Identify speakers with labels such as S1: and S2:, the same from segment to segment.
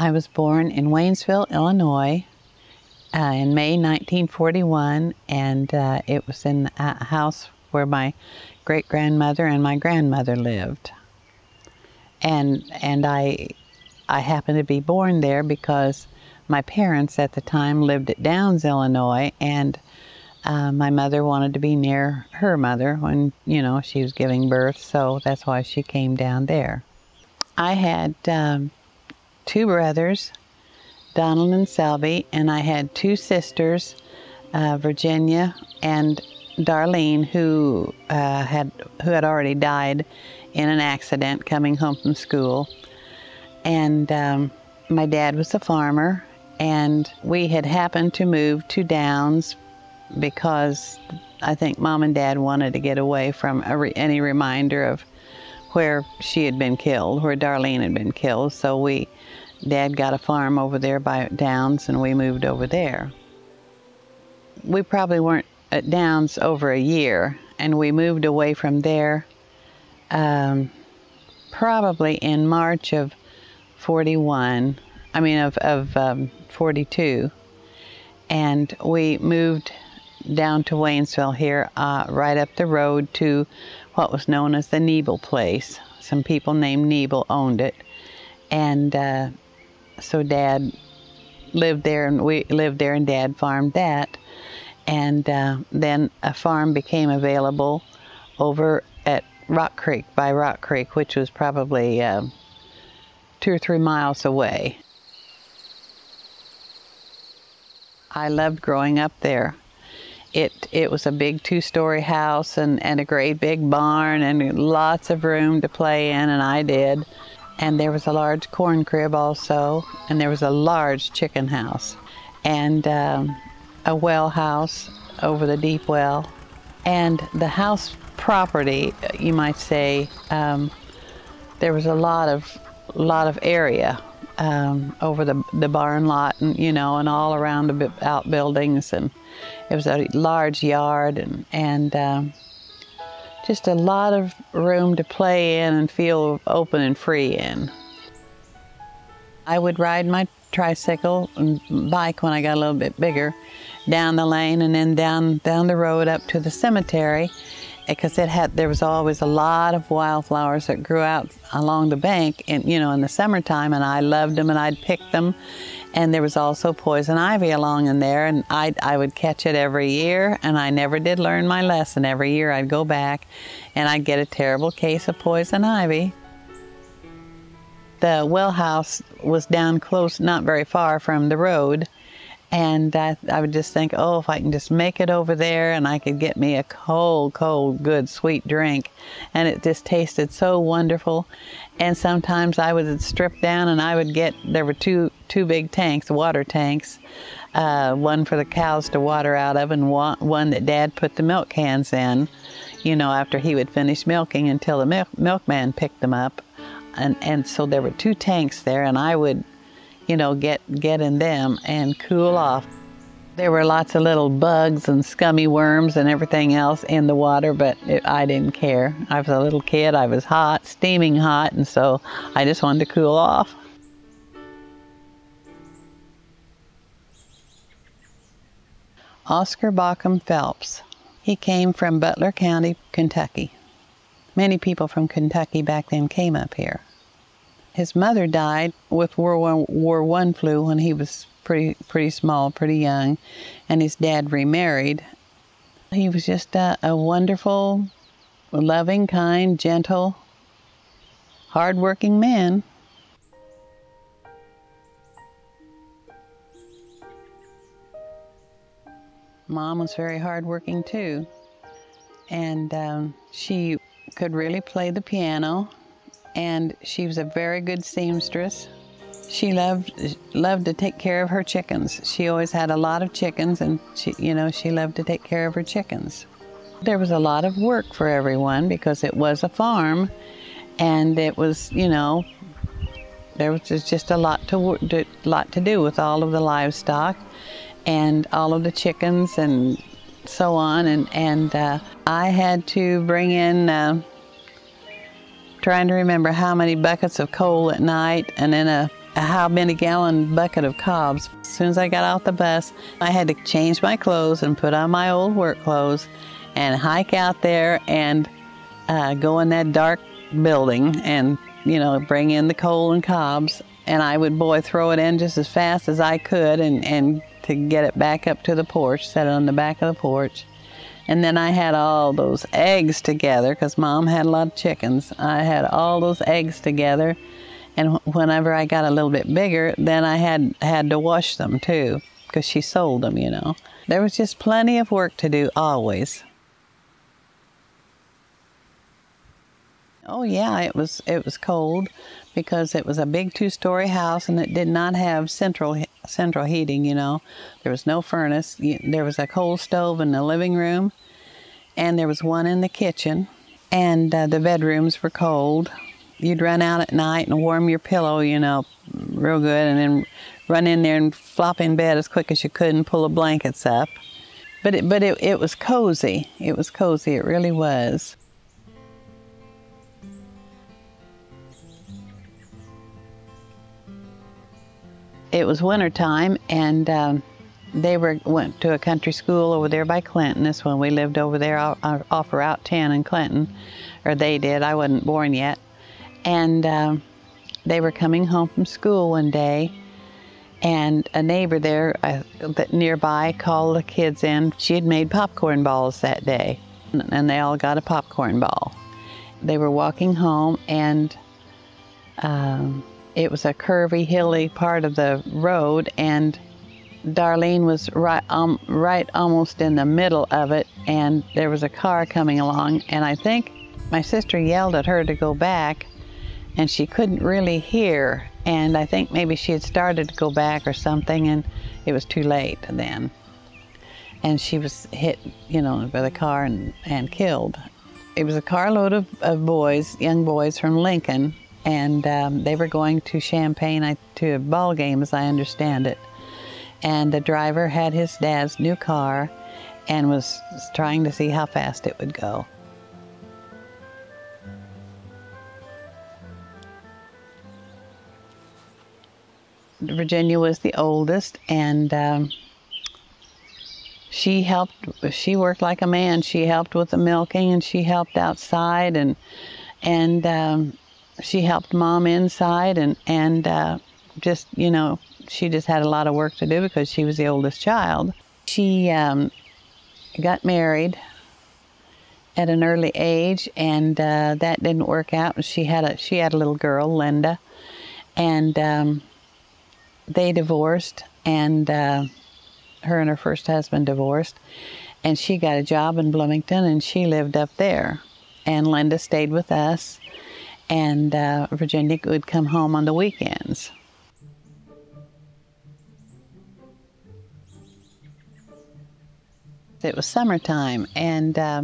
S1: I was born in Waynesville, Illinois uh, in May 1941, and uh, it was in a house where my great grandmother and my grandmother lived. And, and I, I happened to be born there because my parents at the time lived at Downs, Illinois, and uh, my mother wanted to be near her mother when, you know, she was giving birth, so that's why she came down there. I had um, two brothers, Donald and Selby, and I had two sisters, uh, Virginia and Darlene, who uh, had who had already died in an accident coming home from school. And um, my dad was a farmer, and we had happened to move to Downs because I think mom and dad wanted to get away from re any reminder of where she had been killed, where Darlene had been killed. So we, dad got a farm over there by Downs and we moved over there. We probably weren't at Downs over a year and we moved away from there um, probably in March of 41, I mean of, of um, 42. And we moved down to Waynesville here, uh, right up the road to what was known as the Niebel place. Some people named Niebel owned it. And uh, so Dad lived there, and we lived there, and Dad farmed that. And uh, then a farm became available over at Rock Creek, by Rock Creek, which was probably uh, two or three miles away. I loved growing up there it it was a big two-story house and, and a great big barn and lots of room to play in and I did and there was a large corn crib also and there was a large chicken house and um, a well house over the deep well. And the house property you might say um, there was a lot of lot of area um, over the, the barn lot and you know and all around the outbuildings. And it was a large yard and, and um, just a lot of room to play in and feel open and free in. I would ride my tricycle and bike when I got a little bit bigger down the lane and then down down the road up to the cemetery because it had there was always a lot of wildflowers that grew out along the bank and you know in the summertime and I loved them and I'd pick them and there was also poison ivy along in there and I, I would catch it every year and I never did learn my lesson. Every year I'd go back and I'd get a terrible case of poison ivy. The well house was down close not very far from the road and I, I would just think, oh, if I can just make it over there and I could get me a cold, cold, good, sweet drink. And it just tasted so wonderful. And sometimes I would strip down and I would get, there were two, two big tanks, water tanks, uh, one for the cows to water out of and one, one that Dad put the milk cans in, you know, after he would finish milking until the milk, milkman picked them up. And, and so there were two tanks there and I would you know, get, get in them and cool off. There were lots of little bugs and scummy worms and everything else in the water, but it, I didn't care. I was a little kid, I was hot, steaming hot, and so I just wanted to cool off. Oscar Bauckham Phelps. He came from Butler County, Kentucky. Many people from Kentucky back then came up here. His mother died with World War One flu when he was pretty pretty small, pretty young, and his dad remarried. He was just a, a wonderful, loving, kind, gentle, hardworking man. Mom was very hardworking too, and um, she could really play the piano and she was a very good seamstress. She loved loved to take care of her chickens. She always had a lot of chickens, and she, you know, she loved to take care of her chickens. There was a lot of work for everyone because it was a farm, and it was, you know, there was just a lot to, to lot to do with all of the livestock, and all of the chickens and so on. And and uh, I had to bring in. Uh, trying to remember how many buckets of coal at night and then a how many gallon bucket of cobs. As soon as I got off the bus, I had to change my clothes and put on my old work clothes and hike out there and uh, go in that dark building and, you know, bring in the coal and cobs. And I would, boy, throw it in just as fast as I could and, and to get it back up to the porch, set it on the back of the porch. And then I had all those eggs together because mom had a lot of chickens. I had all those eggs together and whenever I got a little bit bigger, then I had had to wash them too, because she sold them, you know. There was just plenty of work to do always. Oh yeah, it was it was cold because it was a big two-story house and it did not have central central heating, you know. There was no furnace. There was a coal stove in the living room and there was one in the kitchen and uh, the bedrooms were cold you'd run out at night and warm your pillow, you know, real good, and then run in there and flop in bed as quick as you could and pull the blankets up. But it, but it, it was cozy. It was cozy. It really was. It was winter time, and um, they were went to a country school over there by Clinton. This when we lived over there off Route 10 in Clinton, or they did. I wasn't born yet and um, they were coming home from school one day, and a neighbor there uh, that nearby called the kids in. She had made popcorn balls that day, and they all got a popcorn ball. They were walking home, and um, it was a curvy, hilly part of the road, and Darlene was right, um, right almost in the middle of it, and there was a car coming along, and I think my sister yelled at her to go back, and she couldn't really hear. And I think maybe she had started to go back or something, and it was too late then. And she was hit, you know, by the car and, and killed. It was a carload of, of boys, young boys from Lincoln, and um, they were going to Champaign to a ball game, as I understand it. And the driver had his dad's new car and was trying to see how fast it would go. Virginia was the oldest, and um, she helped. She worked like a man. She helped with the milking, and she helped outside, and and um, she helped mom inside, and and uh, just you know, she just had a lot of work to do because she was the oldest child. She um, got married at an early age, and uh, that didn't work out. She had a she had a little girl, Linda, and um, they divorced, and uh, her and her first husband divorced, and she got a job in Bloomington, and she lived up there. And Linda stayed with us, and uh, Virginia would come home on the weekends. It was summertime, and uh,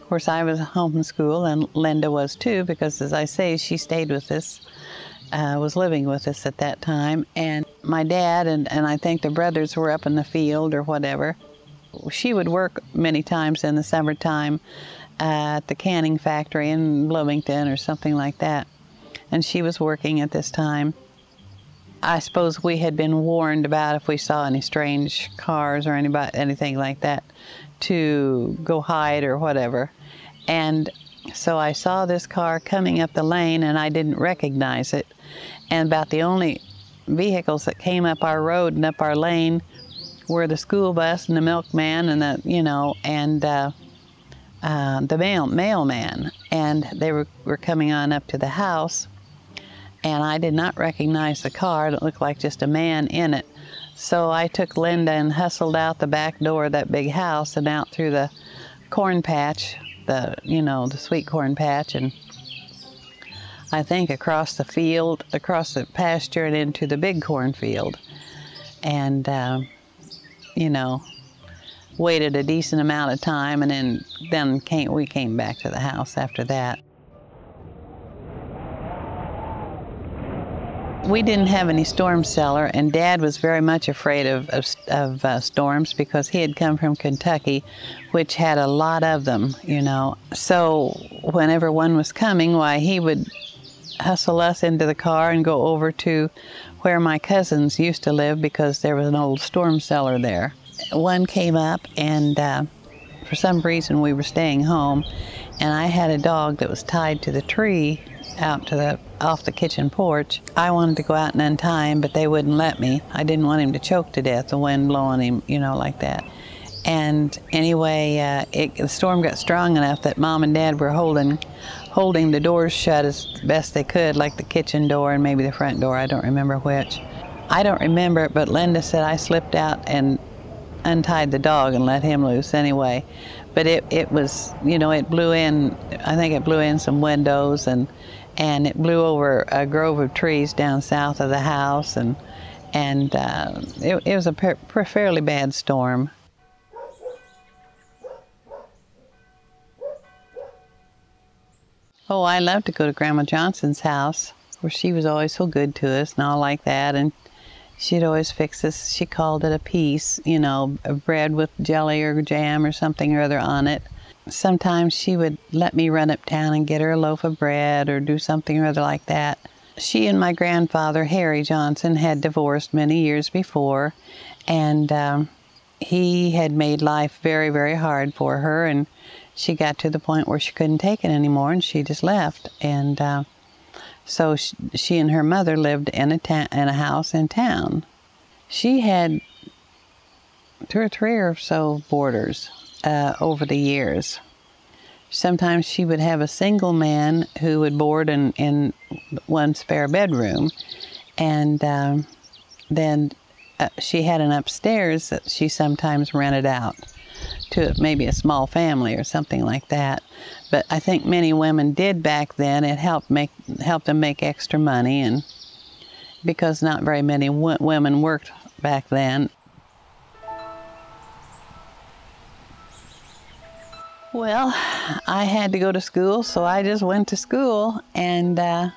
S1: of course I was home from school, and Linda was too, because as I say, she stayed with us uh, was living with us at that time. And my dad and, and I think the brothers were up in the field or whatever. She would work many times in the summertime at the canning factory in Bloomington or something like that. And she was working at this time. I suppose we had been warned about if we saw any strange cars or anybody, anything like that to go hide or whatever. And so I saw this car coming up the lane and I didn't recognize it. And about the only vehicles that came up our road and up our lane were the school bus and the milkman and the, you know, and uh, uh, the mail mailman. And they were, were coming on up to the house. And I did not recognize the car. It looked like just a man in it. So I took Linda and hustled out the back door of that big house and out through the corn patch the, you know, the sweet corn patch and I think across the field, across the pasture and into the big cornfield. And, uh, you know, waited a decent amount of time and then, then came, we came back to the house after that. We didn't have any storm cellar, and Dad was very much afraid of, of, of uh, storms because he had come from Kentucky, which had a lot of them, you know. So whenever one was coming, why, he would hustle us into the car and go over to where my cousins used to live because there was an old storm cellar there. One came up, and uh, for some reason we were staying home, and I had a dog that was tied to the tree out to the off the kitchen porch. I wanted to go out and untie him, but they wouldn't let me. I didn't want him to choke to death, the wind blowing him, you know, like that. And anyway, uh, it, the storm got strong enough that mom and dad were holding holding the doors shut as best they could, like the kitchen door and maybe the front door. I don't remember which. I don't remember it, but Linda said I slipped out and untied the dog and let him loose anyway. But it, it was, you know, it blew in, I think it blew in some windows and, and it blew over a grove of trees down south of the house and, and uh, it, it was a fairly bad storm. Oh, I love to go to Grandma Johnson's house where she was always so good to us and all like that. And she'd always fix us, she called it a piece, you know, bread with jelly or jam or something or other on it. Sometimes she would let me run uptown and get her a loaf of bread or do something or other like that. She and my grandfather, Harry Johnson, had divorced many years before, and um, he had made life very, very hard for her. And she got to the point where she couldn't take it anymore and she just left. And uh, so she, she, and her mother lived in a, ta- in a house in town. She had two or three or so boarders uh, over the years. Sometimes she would have a single man who would board in, in one spare bedroom, and um, then uh, she had an upstairs that she sometimes rented out to maybe a small family or something like that. But I think many women did back then. It helped make helped them make extra money, and because not very many w- women worked back then. Well, I had to go to school, so I just went to school, and uh,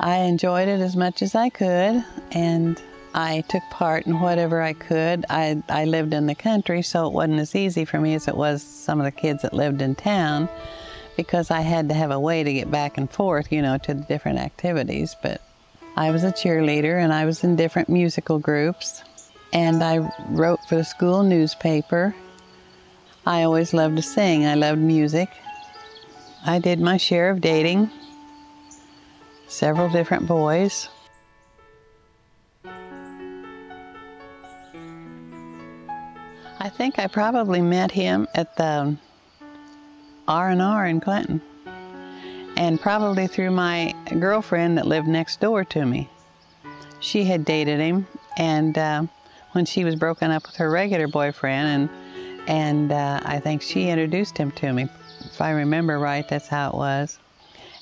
S1: I enjoyed it as much as I could, and I took part in whatever I could. I, I lived in the country, so it wasn't as easy for me as it was some of the kids that lived in town because I had to have a way to get back and forth, you know, to the different activities. But I was a cheerleader and I was in different musical groups and I wrote for the school newspaper. I always loved to sing, I loved music. I did my share of dating, several different boys. I think I probably met him at the R&R in Clinton. And probably through my girlfriend that lived next door to me. She had dated him, and uh, when she was broken up with her regular boyfriend, and and uh, I think she introduced him to me. If I remember right, that's how it was.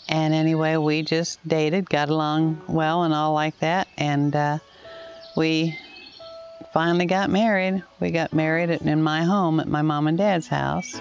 S1: And anyway, we just dated, got along well, and all like that, and uh, we finally got married. We got married in my home at my mom and dad's house.